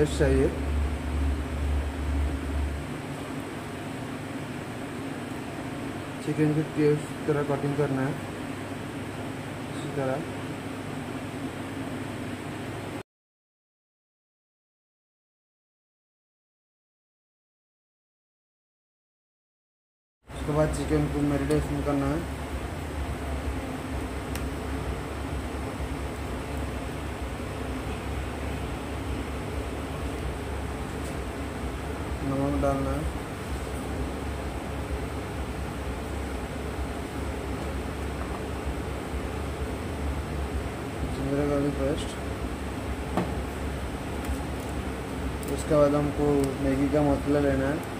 Paste चाहिए। Chicken की इस तरह कटिंग करना है। इसी तरह। उसके बाद चिकन को मेरिनेशन करना है। डालना है जिंजर गार्लिक पेस्ट उसके बाद हमको मैगी का मसला लेना है।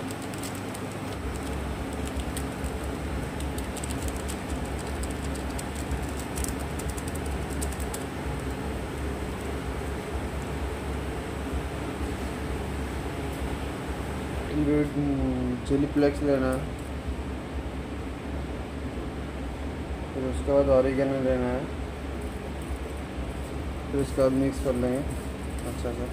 चिली फ्लेक्स लेना। है फिर उसके बाद ऑरिगेनो लेना है। फिर उसके बाद मिक्स कर लेंगे। अच्छा सा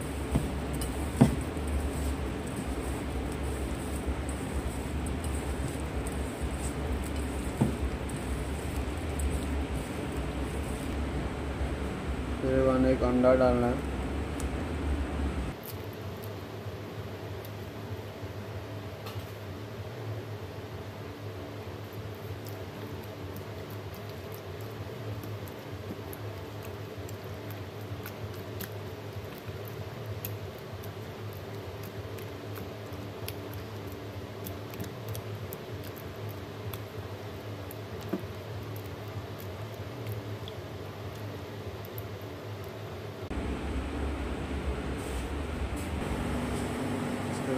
फिर वन एक अंडा डालना है।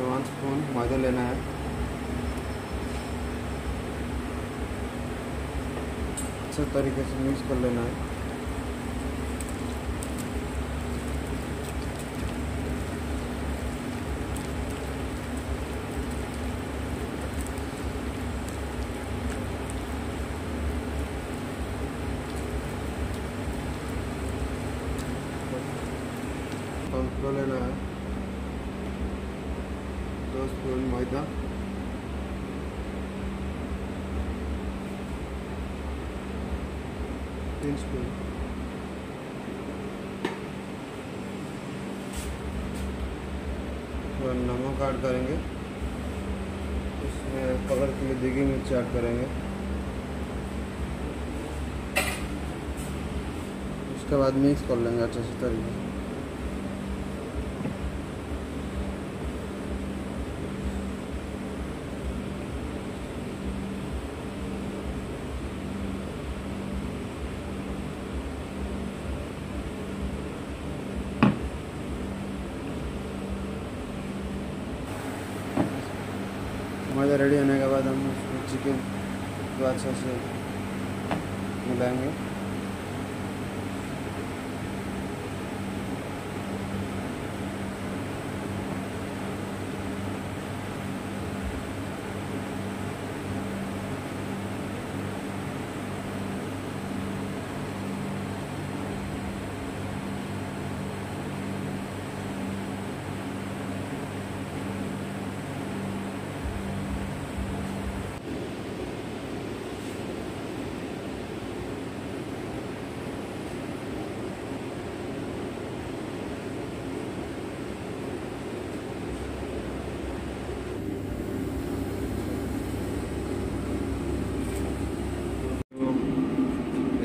वन स्पून मैदा लेना है। अच्छे तरीके से मिक्स कर लेना है। लेना है? स्पून मैदा तीन स्पून नमक ऐड करेंगे। इसमें कलर के लिए देगी मिर्च ऐड करेंगे। उसके बाद मिक्स कर लेंगे, अच्छे से तरीके मैदा रेडी होने के बाद हम चिकन को अच्छे से मिलाएँगे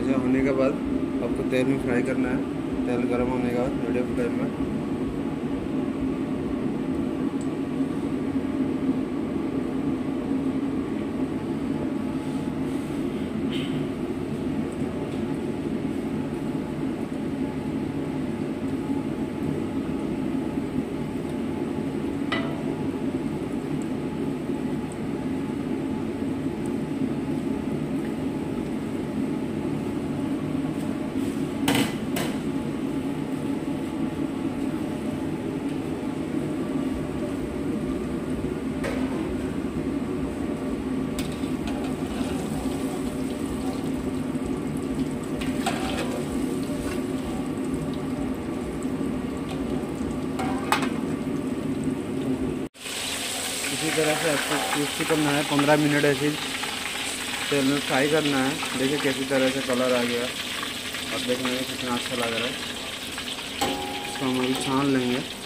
ऐसा होने के बाद आपको तेल में फ्राई करना है। तेल गर्म होने का मीडियम फ्लेम में। से ऐसे यूज़ करना है पंद्रह मिनट ऐसे तेल में फ्राई करना है। देखिए कैसी तरह से कलर आ गया। और देखने में कितना अच्छा लग रहा है। इसको हम अभी छान लेंगे।